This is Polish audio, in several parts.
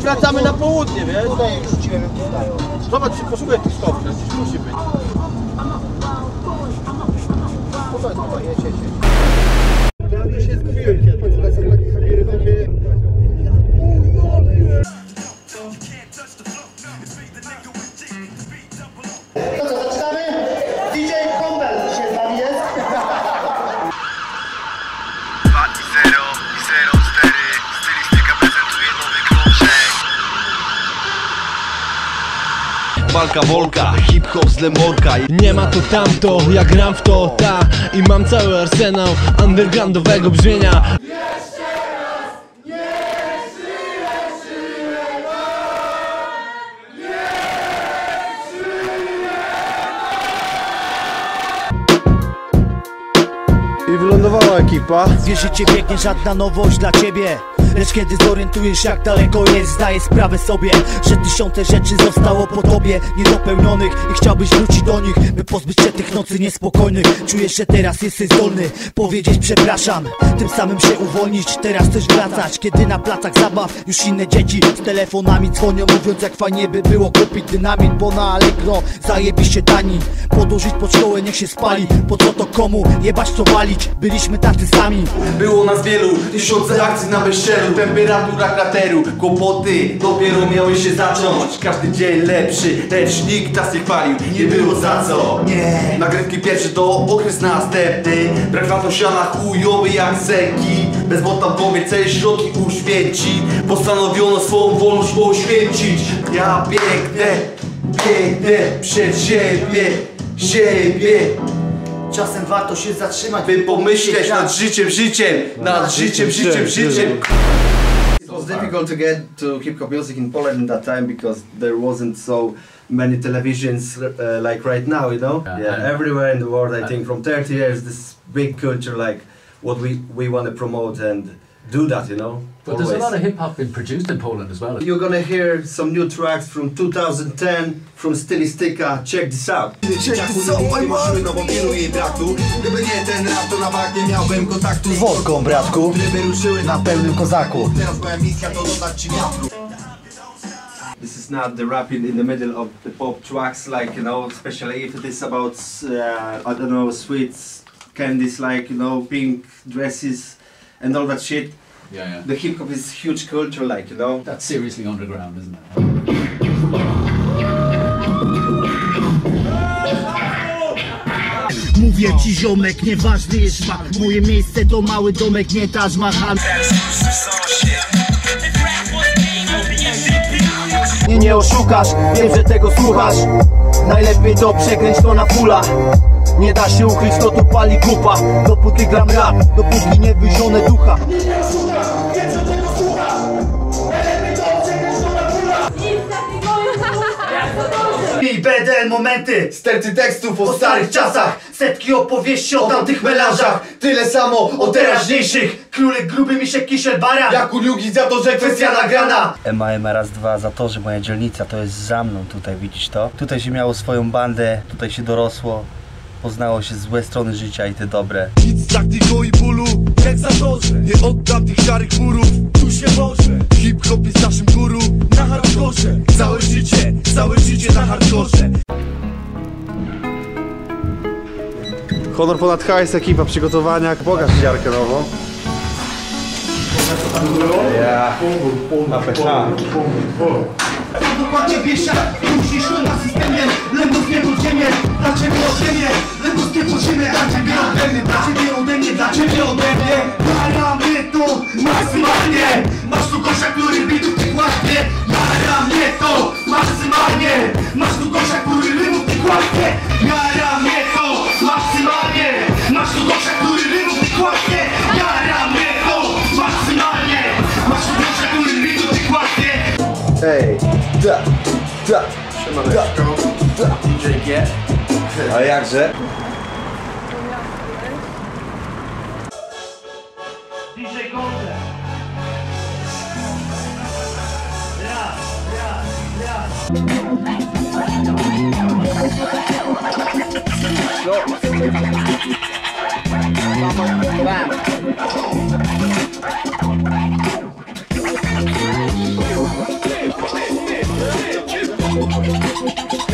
Wracamy na południe, wiesz? Zobacz, posłuchaj tych stopni, gdzieś musi być. Spokojnie, spokojnie, jedź, jedź. Ja już się zgubiłem Walka, wolka, hip-hop z Lemorka Nie ma to tamto, ja gram w to, ta I mam cały arsenał undergroundowego brzmienia I wylądowała ekipa. Wiesz, że cię biegnie żadna nowość dla ciebie Lecz kiedy zorientujesz jak daleko jest Zdajesz sprawę sobie, że tysiące rzeczy zostało po tobie Niedopełnionych i chciałbyś wrócić do nich By pozbyć się tych nocy niespokojnych. Czujesz, że teraz jesteś zdolny Powiedzieć przepraszam, tym samym się uwolnić Teraz chcesz wracać, kiedy na placach zabaw Już inne dzieci z telefonami dzwonią Mówiąc jak fajnie by było kupić dynamit Bo na Allegro zajebiście tani Podłożyć pod szkołę, niech się spali. Po co to komu, jebać co walić? Byliśmy tacy sami. Było nas wielu, tysiące akcji na bezczelu Temperatura krateru, kłopoty dopiero miały się zacząć. Każdy dzień lepszy, lecz nikt nas nie chwalił. Nie było za co. Nie. Nagrywki pierwszy to okres następny. Brak wam to siana chujowy jak zeki Bez bota w głowie całe środki uświęci. Postanowiono swą wolność poświęcić. Ja biegnę, biegnę przed siebie, siebie. Czasem warto się zatrzymać By pomyśleć nad życiem, życiem Nad życiem, życiem, życiem. It was difficult to get to hip hop music in Poland in that time because there wasn't so many televisions uh, like right now, you know. Yeah, everywhere in the world, I think from 30 years, this big culture like what we we want to promote and do that, you know. But there's a lot of hip hop being produced in Poland as well. You're gonna hear some new tracks from 2010 from Stylistyka. Check this out. Maszyny nową wielu jej braku Gdyby nie ten rap to na bank nie miałbym kontaktu Z wodką, bratku. Na pełnym kozaku Teraz moja misja to dodać ci wiatru This is not the rap in, in the middle of the pop tracks, like you know, especially if it is about uh, I don't know sweets, candies, like you know, pink dresses, and all that shit. Yeah, yeah. The hip hop is huge culture, like you know. That's seriously underground, isn't it? Mówię ci ziomek, nieważny jest szmak Moje miejsce to mały domek, nie Taj Mahal Nie, nie oszukasz, wiem, że tego słuchasz Najlepiej to przekręć to na pula Nie da się ukryć, kto tu pali kupa. Dopóki gram rap, dopóki nie wyzionę ducha. I BDL momenty, sterty tekstów o starych czasach. Setki opowieści o tamtych melanżach. Tyle samo o teraźniejszych. Królek gruby mi się kisiel bara. Jak u Liugi za to, że kwestia nagrana. MAM raz dwa Zatorze, moja dzielnica, to jest za mną tutaj, widzisz to? Tutaj się miało swoją bandę, tutaj się dorosło, poznało się złe strony życia i te dobre. Nic tak tylko i bólu jak zatorze Nie oddam tych szarych murów Tu się może Hip-hop jest naszym guru Na hardkorze Całe życie, całe życie na hardkorze Honor ponad hajs, ekipa przygotowania. Pokaż ziarkę nową. Ja, na PH. Dokładnie wiesz jak musisz na systemie Lędów nie ziemię, dla ciebie nie pod ziemię, dla ciebie ode mnie Dla ciebie ode mnie, dla ciebie ode mnie. Jaramy to maksymalnie. Masz tu kosza, który bitów tych łapie. Jaramy to maksymalnie. Masz tu kosza, który rymów tych łapie. Jaramy to maksymalnie. Masz tu kosza, który rymów tych łapie. Jaramy to maksymalnie. Masz tu kosza, który rymów tych łapie. Hej, da, da, siemaneczko, DJ G. A jakże? DJ Golden. Raz, raz, raz. Hell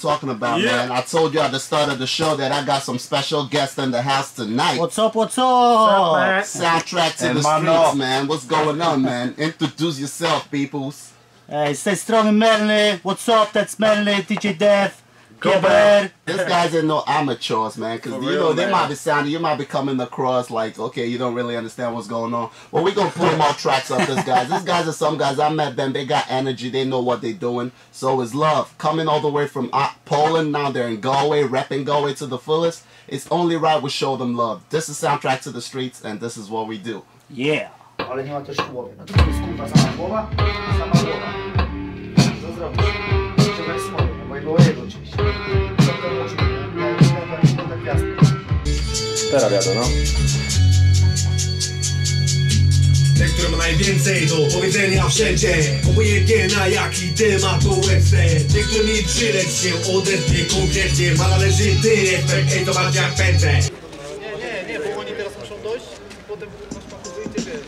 talking about, man. I told you at the start of the show that I got some special guests in the house tonight. What's up, what's up? Soundtrack to the Hermano. streets, man. What's going on, man? Introduce yourself, peoples. Ej, z tej strony Melny, what's up, that's Melny, DJ Dev, Kieber. These guys are no amateurs, man. Because you know they might be sounding, you might be coming across like, okay, you don't really understand what's going on. Well, we gonna pull more tracks up. This guys, these guys are some guys. I met them. They got energy. They know what they're doing. So is love coming all the way from uh, Poland. Now they're in Galway, repping Galway to the fullest. It's only right we show them love. This is soundtrack to the streets, and this is what we do. Yeah. Ale nie ma też głowy. No to jest kurwa sama głowa, sama głowa. Co zrobić? Trzeba jest moje, no mojego jego oczywiście. Teraz wiadomo, no. Ten, który ma najwięcej do powiedzenia wszędzie Obojętnie na jaki temat to webster Ten, który milczy, lecz się odezwie konkretnie Ma należy ty, efekt, ej to bardziej jak pędzę Nie, nie, nie, bo oni teraz muszą dojść, potem kurwa szpakujcie, wiesz,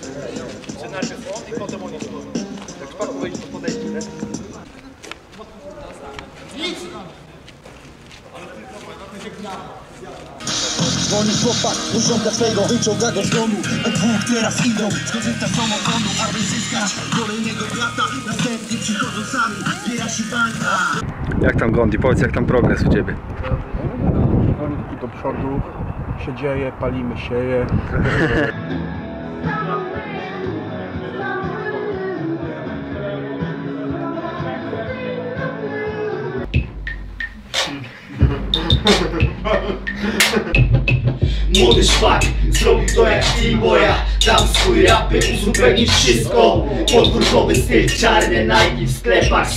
że najpierw on i potem oni wchodzą. Jak szpakujecie, to podejdzie, Wolny chłopak, urządza swego, wyciąga go z domu A dwóch teraz idą, skorzysta z Aby zyskać kolejnego brata Następnie przychodzą sami, zbiera się bańka Jak tam Gondi? Powiedz jak tam progres u Ciebie? Powolutku do przodu się dzieje, palimy sieje. Młody szpak, zrobił to jak T-Boya Dam swój rapy, uzupełnić wszystko. Podwórkowy styl, czarne Nike w sklepach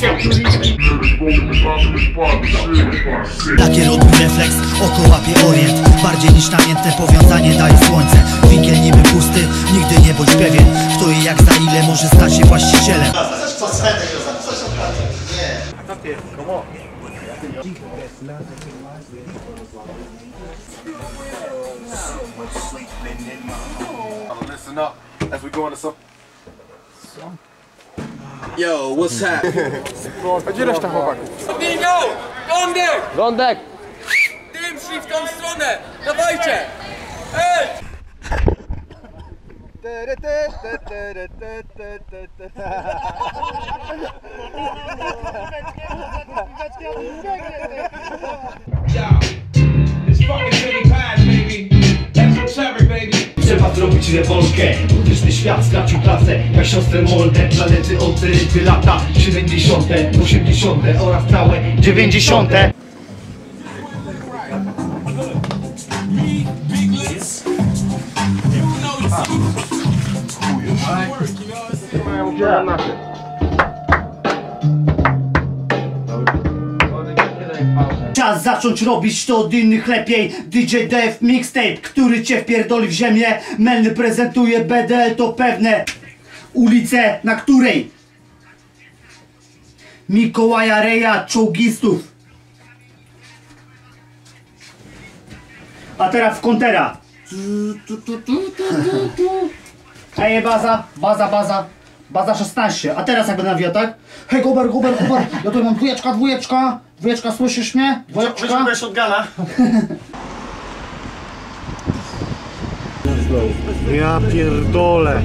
Takie robi refleks, oko łapie orient. Bardziej niż namiętne powiązanie daje słońce. Winkiel niby pusty, nigdy nie bądź pewien Kto i jak za ile może stać się właścicielem Listen up as we go into some Yo, what's happening? Gdzie reszta chłopaków? Minio! Gądek! Gądek! Tym szli w tą stronę! Dawajcie! Ej! Moldę Planety od lata 70, 80 oraz całe 90 Czas zacząć robić to od innych lepiej. DJ Dev Mixtape, który cię wpierdoli w ziemię. Melny prezentuje BDL to pewne Ulicę, na której Mikołaja Reja czołgistów. A teraz w kontera. Hej baza, baza, baza. Baza 16, a teraz jak będę nawijał, tak? Hej Gober, Gober, Gober, ja tutaj mam dwójeczka, dwójeczka. Dwójeczka, słyszysz mnie? Dwójeczka. shotguna. Ja pierdolę.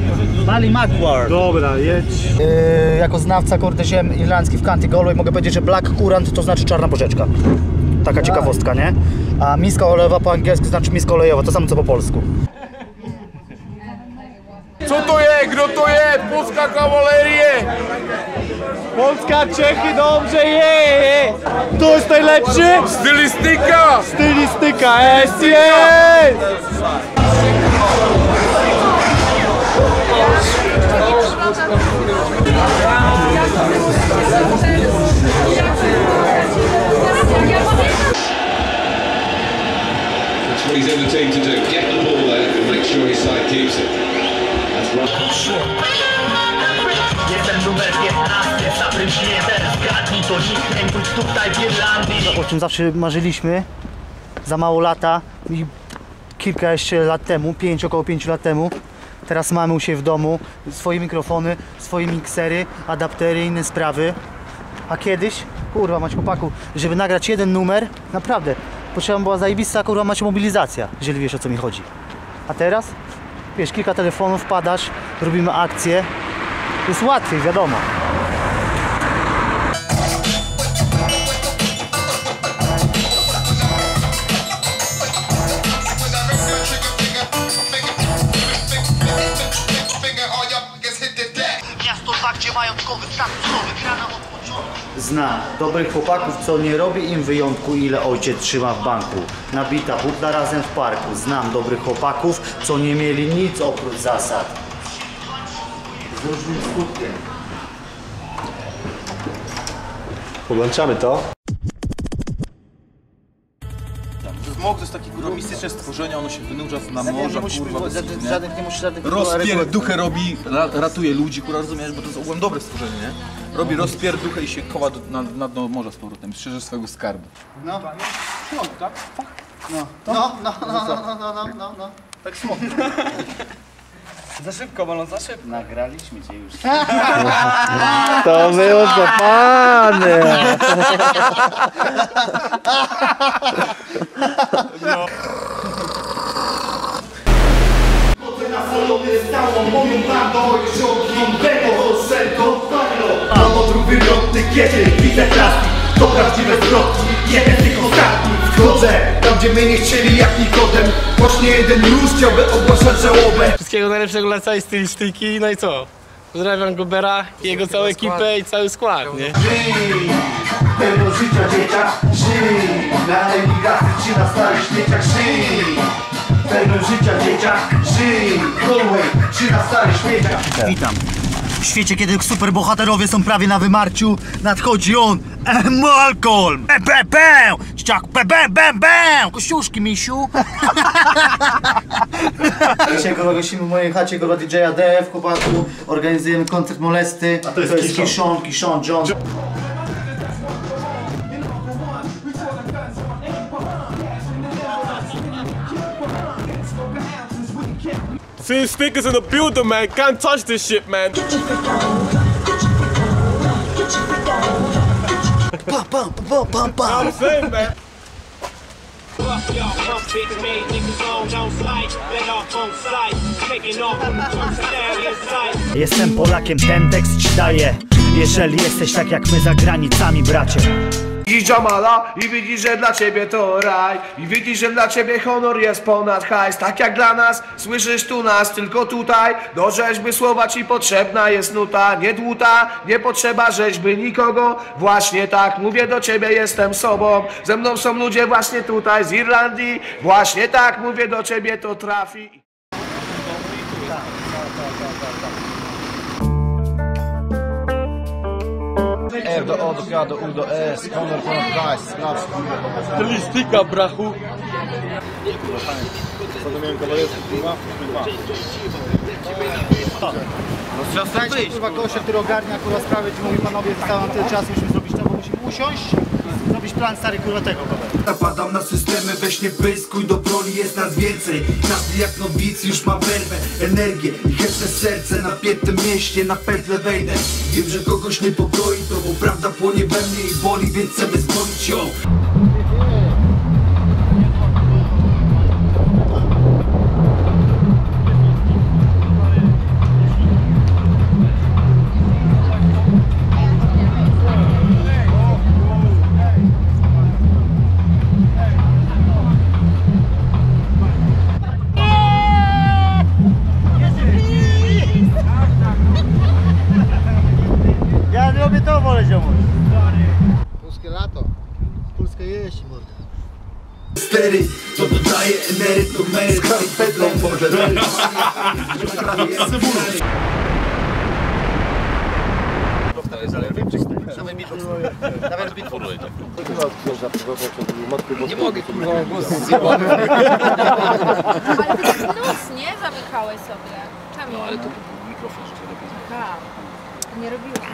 Mali Magward. Dobra, jedź. Yy, jako znawca kurde ziem irlandzki w County Galway mogę powiedzieć, że Black Currant to znaczy czarna porzeczka. Taka ciekawostka, nie? A miska olejowa po angielsku znaczy miska olejowa, to samo co po polsku. Co to jest? Grotuje! Polska kawalerie! Polska, Czechy, dobrze je! To jest najlepszy? Stylistyka! Stylistyka, jest, jest! That's what he's to do. Get the ball there and make sure his side keeps it. That's right. Jestem numer 15, zabryśnie teraz zgadnij to nikt nie pójdź tutaj w Irlandii O czym zawsze marzyliśmy za mało lata i kilka jeszcze lat temu, pięć, około 5 lat temu. Teraz mamy u siebie w domu swoje mikrofony, swoje miksery, adaptery, inne sprawy. A kiedyś, kurwa mać chłopaku, żeby nagrać jeden numer, naprawdę, potrzebna była zajebista kurwa mać mobilizacja, jeżeli wiesz o co mi chodzi. A teraz, wiesz, kilka telefonów, padasz, robimy akcję, jest łatwiej, wiadomo. Znam dobrych chłopaków, co nie robi im wyjątku, ile ojciec trzyma w banku. Nabita butla razem w parku. Znam dobrych chłopaków, co nie mieli nic oprócz zasad. Z różnym skutkiem. Podłączamy to. Smok to jest takie kurwa mistyczne stworzenie, ono się wynurza na morza, musi kurwa, bez kitu, nie? musi żadnych Rozpierduchę robi, ra, ratuje ludzi, kurwa, rozumiesz, bo to jest ogólnie dobre stworzenie, nie? Robi rozpierduchę i się koła do, na, na dno morza z powrotem, strzeże swojego skarbu. No. No, tak? No, no, no, no, no, no, no, no, no, no. Tak smok. Za szybko, balon, za szybko. Nagraliśmy cię już. To było zapane. Nasolony z całą moją bandą Ciągniętego Sergo Mam odruch wymrotny, kiedy widzę plastik To prawdziwe zwrotki, jeden z tych ostatnich Wchodzę tam, gdzie mnie nie chcieli jak Nikodem. Właśnie jeden już chciałby ogłaszać żałobę. Wszystkiego najlepszego dla całej stylistyki, no i co? Pozdrawiam Gobera, jego całą ekipę i cały skład, nie? Żyj, pełno życia dzieciak Żyj, na emigracji czy na starych śmieciach Żyj, pełno życia dzieciak Żyj, Galway czy na starych śmieciach Witam. W świecie, kiedy superbohaterowie są prawie na wymarciu, nadchodzi on, Malcolm! Be, be, be! Ciak, be, be, be, be! Kościuszki, misiu! Dzisiaj go gościmy w mojej chacie, go DJ-a DF, chłopaku. Organizujemy koncert molesty. A to jest Kishon. Kishon, Kishon, John. Seeing stickers in the building, man. Can't touch this shit, man. I'm saying, man. Jestem Polakiem, ten tekst ci daje. Jeżeli jesteś tak jak my za granicami, bracie. Widzisz Jamala i widzisz, że dla ciebie to raj. I widzisz, że dla ciebie honor jest ponad hajs. Tak jak dla nas, słyszysz tu nas, tylko tutaj. Do rzeźby słowa ci potrzebna jest nuta. Nie dłuta, nie potrzeba rzeźby nikogo. Właśnie tak, mówię do ciebie, jestem sobą. Ze mną są ludzie właśnie tutaj z Irlandii. Właśnie tak, mówię do ciebie, to trafi R do O do K do U do S, honor ponad hajs, sprawdź. Stylistyka, brachu. Co to miałem kawalerski, kurwa? No Znajdźcie kurwa gościa, który ogarnia kurwa sprawy, ci mówi panowie, zostało nam tyle czasu, musimy zrobić to, bo musimy usiąść zrobić plan stary kurwa tego. Napadam na systemy, weź nie pyskuj, do broni jest nas więcej. Każdy jak nowic już ma werwę, energię i chętne serce Na piętym mieście, na pętlę wejdę. Wiem, że kogoś niepokoi to, bo prawda płonie we mnie i boli Więc chcę wyzwolić ją 4 To dodaje emeryt numery Z karpetą może Nawet zbyt furujcie. Nie mogę, kurwa, głos zjebany. Ale to tak nos, nie? Zamykałeś sobie. Czemu? No, ale to mikrofon, żeby lepiej Aha. Nie robiłam.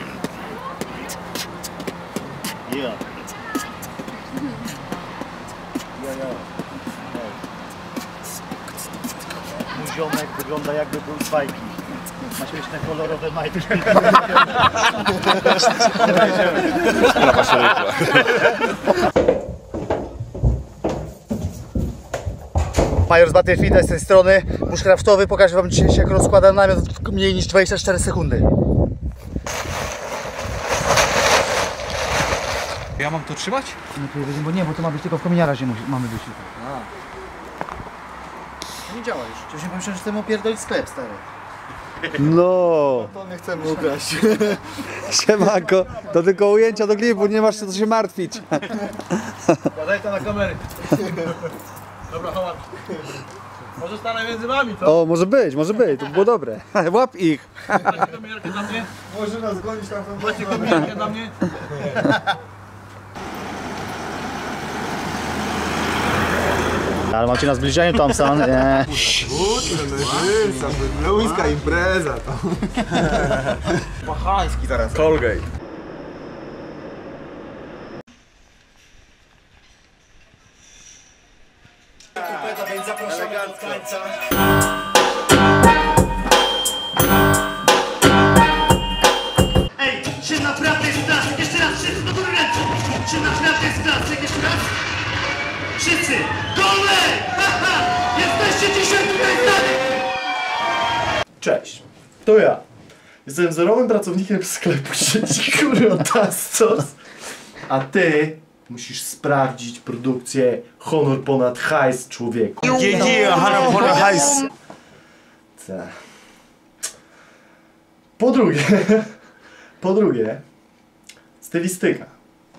Yeah. Mój ziomek wygląda jakby był z bajki. Ma śmieszne kolorowe majtki. Major z Battlefielda z tej strony, bushcraftowy, pokażę wam dzisiaj jak rozkłada namiot mniej niż 24 sekundy. Ja mam to trzymać? Nie, bo nie, bo to ma być tylko w kominiara, gdzie musi- mamy być. Nie działa już. Przecież nie pomyślałem, że chcemy opierdolić sklep, stary. No. To my chcemy ukraść. Siemanko, to tylko ujęcia do klipu, nie masz co się martwić. Daj to na kamerę. Dobra, chodź. Może stanę między wami, co? O, może być, może być, to było dobre. Łap ich. Macie kominiarkę dla mnie? Może nas gonić tam Macie kominiarkę dla mnie? Ale macie na zbliżeniu Thompson, nie. Luńska impreza to. Machański zaraz. Colgate. Więc zapraszamy do tańca. Ej, czy naprawdę jest klasy? Jeszcze raz, do. Czy naprawdę jest klasy? Jeszcze raz. Wszyscy! Jesteście dzisiaj tutaj z nami! Cześć, to ja. Jestem zerowym pracownikiem sklepu sieci Kurwa Tastos. A ty musisz sprawdzić produkcję Honor ponad hajs człowieku. Yeah, honor ponad hajs. Tak. Po drugie, po drugie, stylistyka.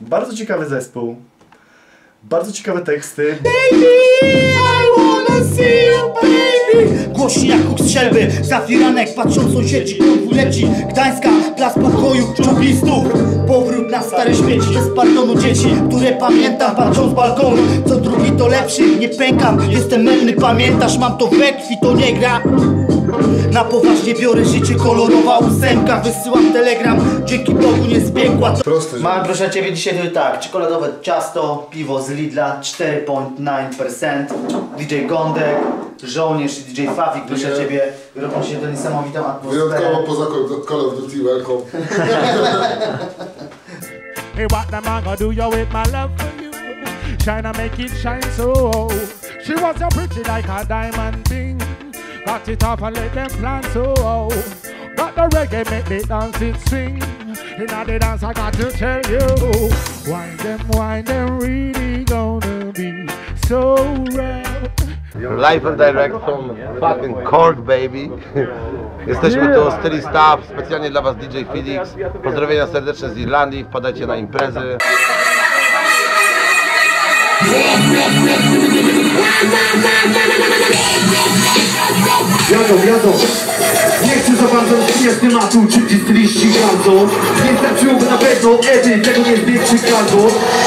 Bardzo ciekawy zespół, bardzo ciekawe teksty. Głośni jak huk strzelby, zafiranek patrzą sąsiedzi, konwój leci. Gdańska, dla spokoju czubistów Powrót na stare śmieci, bez pardonu dzieci Które pamiętam, patrzą z balkonu. Co drugi to lepszy, nie pękam Jestem menny, pamiętasz, mam to we krwi, to nie gra na poważnie biorę życie, kolorowa ósemka Wysyłam telegram, dzięki Bogu nie zbiegła Proste, Mam proszę Ciebie dzisiaj to tak, czekoladowe ciasto, piwo z Lidla 4.9% DJ Gondek, Żołnierz i DJ Fafik, proszę Nie. Ciebie Robią się to niesamowitą atmosferę Wyjątkowo poza Call- of Duty Welcome. Hey, what am I gonna do you with my love for you? Tryna make it shine so. She was so pretty like a diamond thing. Cut it off and let them plan so. Got the reggae make the dance it swing. In the dance I got to tell you. Wine them, wine them really gonna be so rare. Live and direct from fucking Cork, baby. Jesteśmy tu Styli Staff, specjalnie dla Was DJ Felix. Pozdrowienia serdeczne z Irlandii, wpadajcie na imprezy. Jadą, jadą Nie chcę za bardzo zmieniać tematu Czy ci styliści gardzą Nie starczyłoby na pewno Edy Tego nie zwiększy każdą.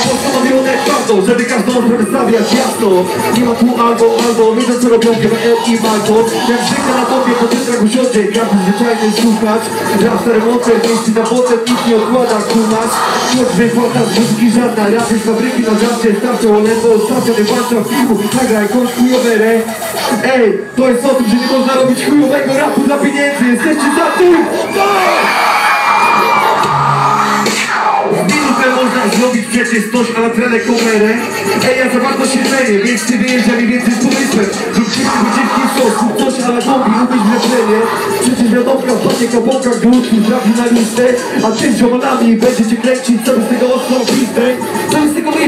Postanowione twardo Żeby każdą osobę stawiać jasno. Nie ma tu albo, albo. Wiedzą co robią GBL i Malto. Jak zwykle na tobie po tym tragu siądzie Każdy zwyczajny słuchać. Rap stary moce Miejscy na potem Nic nie odkłada Kumasz Choćby fota z muzyki żadna. Rapy z fabryki na żarcie Starczą ledwo Stacja nie walcza w Nagraj jakąś chujową Ej, to jest o tym, że nie można robić chujowego rapu dla pieniędzy. Jesteście za tym? Można zrobić przecież coś, a na trenę komerę. Ej, ja za bardzo się cenię, więc ty wyjeżdża mi więcej z pomysłem wszyscy wycieczki sos, lub coś, a na zombie lubisz w refrenie Przecież wiadomka panie kabokach głuski trafi na listę A ty z ziomalami będziecie kręcić sobie z tego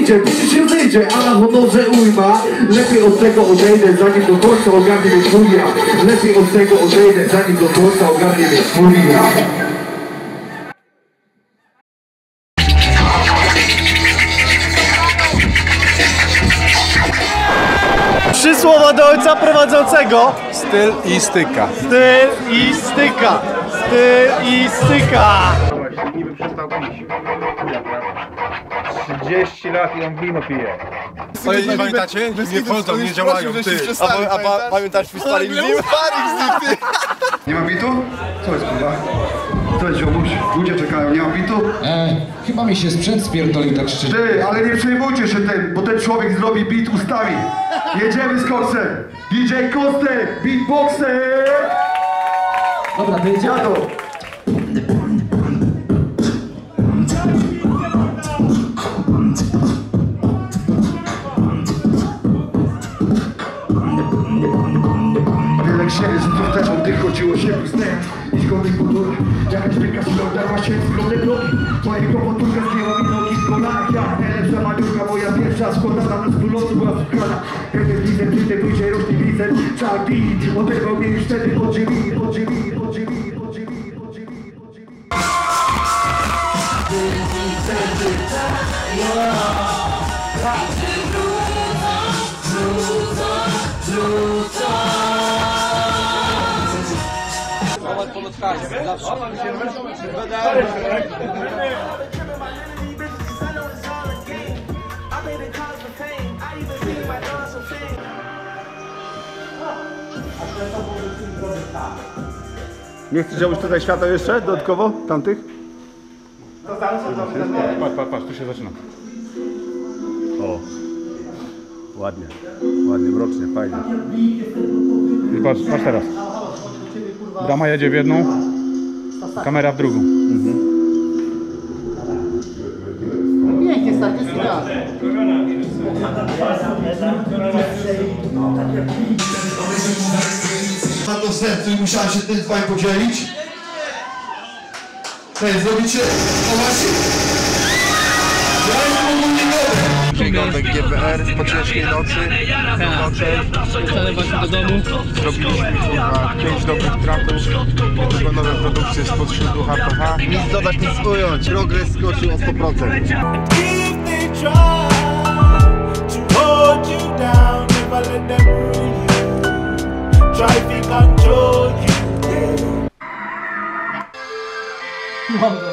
wyjdzie? Przecież się wyjdzie, a na honorze ujma Lepiej od tego odejdę, zanim do końca ogarnie mnie furia Lepiej od tego odejdę, zanim do końca ogarnie mnie furia Trzy słowa do ojca prowadzącego Styl i styka. Styl i styka Styl i styka Niby przestał pić. 30 lat i on wino pije. Ale nie pamiętacie? Nie wchodzą, nie działają, ty. A, pa- a pa- pamiętasz twój z nim? Nie ma bitu? Co jest kurwa? Co jest ziomuś? Ludzie czekają, nie ma bitu? E, chyba mi się sprzęt spierdolił tak szczerze. Ty, ale nie przejmujcie się tym, bo ten człowiek zrobi beat ustawi. Jedziemy z koksem. DJ Kostek, beatboxer! Dobra, to jedziemy. Jadą. Też oddychodziło się pustę I zgodnych podwórek Jakaś wielka siła udarła się w stronę drogi. Mojego podwórka zdjęła mi nogi w kolanach. Ja najlepsza maniurka, moja pierwsza składana na wspólnocy była słuchana Kiedy widzę, kiedy pójdzie rośnie widzę Czarki, oderwał mnie już wtedy od drzwi, od drzwi, od drzwi, od drzwi, od drzwi, drzwi Nie chcesz tutaj świata jeszcze dodatkowo? Tamtych? Patrz, patrz, patrz, tu się zaczyna. O. Ładnie. Ładnie, mrocznie, fajnie. I patrz, patrz teraz. Brama jedzie w jedną, kamera w drugą. Pięknie, stary, jest. Na to sercu i musiałem się tym z podzielić. Hej, zrobicie... O właśnie... Przygodek GBR po ciężkiej nocy, północy. Wcale właśnie do domu. Zrobiliśmy kurwa 5 dobrych traków, niedługo nowe produkcje spod szyldu HPH. Nic dodać, nic ująć, progres skoczył o 100%. hold you down, never let them rule you. Try to control you.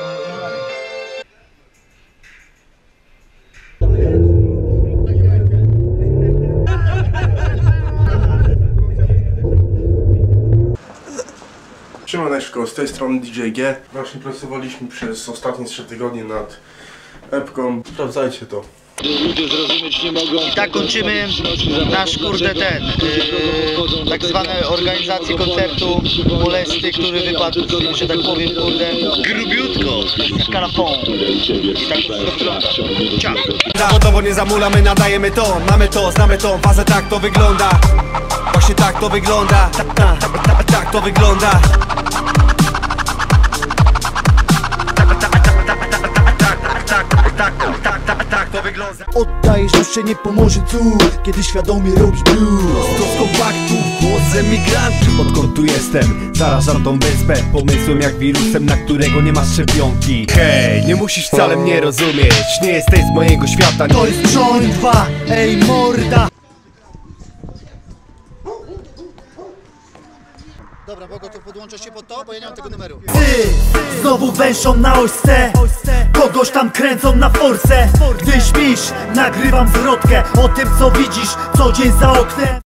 Siemaneczko, z tej strony DJ G. Właśnie pracowaliśmy przez ostatnie 3 tygodnie nad epką. Sprawdzajcie to. I tak kończymy nasz kurde ten, yy, tak zwane organizacje koncertu molesty, który wypadł, że tak powiem, kurde, grubiutko, jak kalafon. I tak to wszystko wygląda. Ciao. Zawodowo nie zamulamy, nadajemy to Mamy to, znamy to, fazę tak to wygląda Właśnie tak to wygląda Ta- ta- ta- ta- Tak to wygląda Tak to wygląda. Oddajesz, już się nie pomoże cud Kiedy świadomie robisz blues To z kompaktu, głos emigrantów Odkąd tu jestem, zarażam tą wyspę. Pomysłem jak wirusem, na którego nie masz szczepionki. Hej, nie musisz wcale mnie rozumieć. Nie jesteś z mojego świata To jest Johnny 2, ej morda Dobra, Bogo, to podłączę się pod to, bo ja nie mam tego numeru. Ty, znowu węszą na ośce. Kogoś tam kręcą na force. Gdy śpisz, nagrywam zwrotkę O tym co widzisz, co dzień za oknem